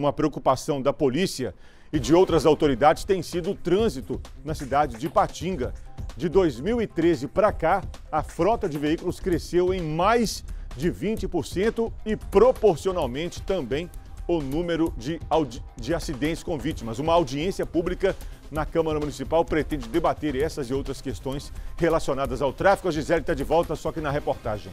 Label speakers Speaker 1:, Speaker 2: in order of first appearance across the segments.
Speaker 1: Uma preocupação da polícia e de outras autoridades tem sido o trânsito na cidade de Patinga. De 2013 para cá, a frota de veículos cresceu em mais de 20% e proporcionalmente também o número de, de acidentes com vítimas. Uma audiência pública na Câmara Municipal pretende debater essas e outras questões relacionadas ao tráfico. A Gisele está de volta, só que na reportagem.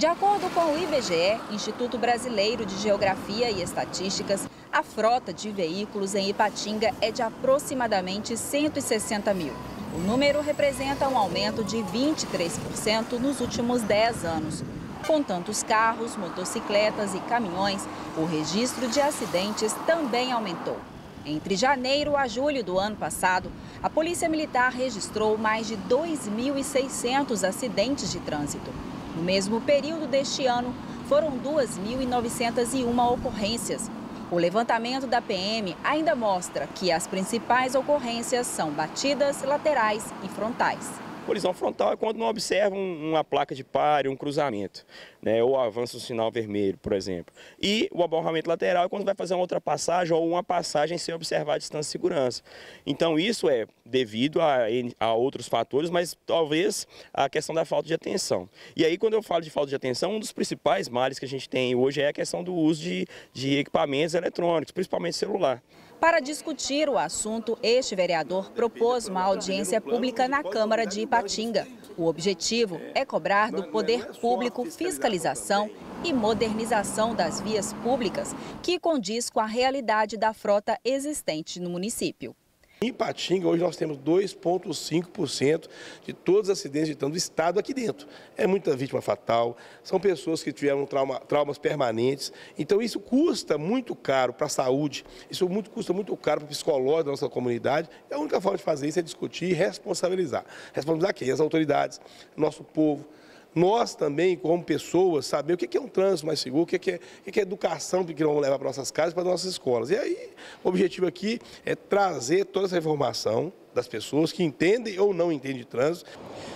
Speaker 2: De acordo com o IBGE, Instituto Brasileiro de Geografia e Estatísticas, a frota de veículos em Ipatinga é de aproximadamente 160 mil. O número representa um aumento de 23% nos últimos 10 anos. Com tantos carros, motocicletas e caminhões, o registro de acidentes também aumentou. Entre janeiro a julho do ano passado, a Polícia Militar registrou mais de 2.600 acidentes de trânsito. No mesmo período deste ano, foram 2.901 ocorrências. O levantamento da PM ainda mostra que as principais ocorrências são batidas laterais e frontais.
Speaker 3: Colisão frontal é quando não observa uma placa de pare, um cruzamento, né, ou avança o sinal vermelho, por exemplo. E o aborramento lateral é quando vai fazer uma outra passagem ou uma passagem sem observar a distância de segurança. Então isso é devido a, a outros fatores, mas talvez a questão da falta de atenção. E aí quando eu falo de falta de atenção, um dos principais males que a gente tem hoje é a questão do uso de, de equipamentos eletrônicos, principalmente celular.
Speaker 2: Para discutir o assunto, este vereador propôs uma audiência pública na Câmara de Ipatinga. O objetivo é cobrar do poder público fiscalização e modernização das vias públicas, que condiz com a realidade da frota existente no município.
Speaker 4: Em Patinga, hoje nós temos 2,5% de todos os acidentes de trânsito do estado aqui dentro. É muita vítima fatal, são pessoas que tiveram trauma, traumas permanentes. Então, isso custa muito caro para a saúde, isso muito, custa muito caro para o psicológico da nossa comunidade. E a única forma de fazer isso é discutir e responsabilizar. Responsabilizar quem? As autoridades, nosso povo nós também, como pessoas, saber o que é um trânsito mais seguro, o que é, o que é educação que vamos levar para nossas casas, para nossas escolas. E aí, o objetivo aqui é trazer toda essa informação das pessoas que entendem ou não entendem de trânsito.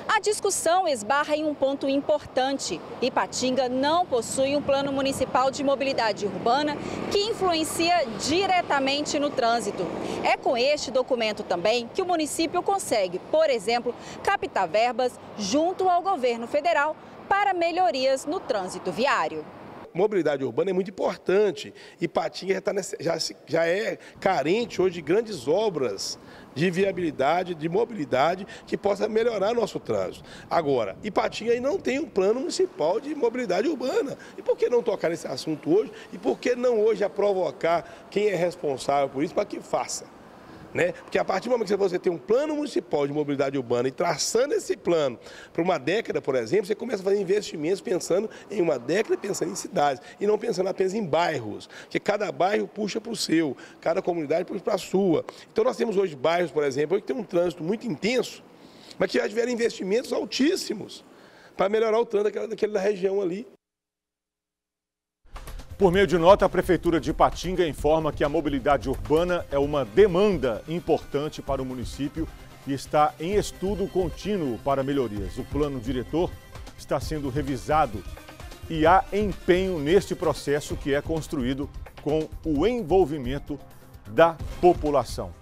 Speaker 2: A discussão esbarra em um ponto importante. Ipatinga não possui um plano municipal de mobilidade urbana que influencia diretamente no trânsito. É com este documento também que o município consegue, por exemplo, captar verbas junto ao governo federal para melhorias no trânsito viário
Speaker 4: mobilidade urbana é muito importante. E Patinga já, tá nessa, já, já é carente hoje de grandes obras de viabilidade, de mobilidade, que possa melhorar nosso trânsito. Agora, Ipatinga aí não tem um plano municipal de mobilidade urbana. E por que não tocar nesse assunto hoje? E por que não hoje a provocar quem é responsável por isso para que faça? Né? Porque a partir do momento que você tem um plano municipal de mobilidade urbana e traçando esse plano para uma década, por exemplo, você começa a fazer investimentos pensando em uma década, pensando em cidades e não pensando apenas em bairros, que cada bairro puxa para o seu, cada comunidade puxa para a sua. Então nós temos hoje bairros, por exemplo, que tem um trânsito muito intenso, mas que já tiveram investimentos altíssimos para melhorar o trânsito daquela, daquela região ali.
Speaker 1: Por meio de nota, a Prefeitura de Patinga informa que a mobilidade urbana é uma demanda importante para o município e está em estudo contínuo para melhorias. O plano diretor está sendo revisado e há empenho neste processo que é construído com o envolvimento da população.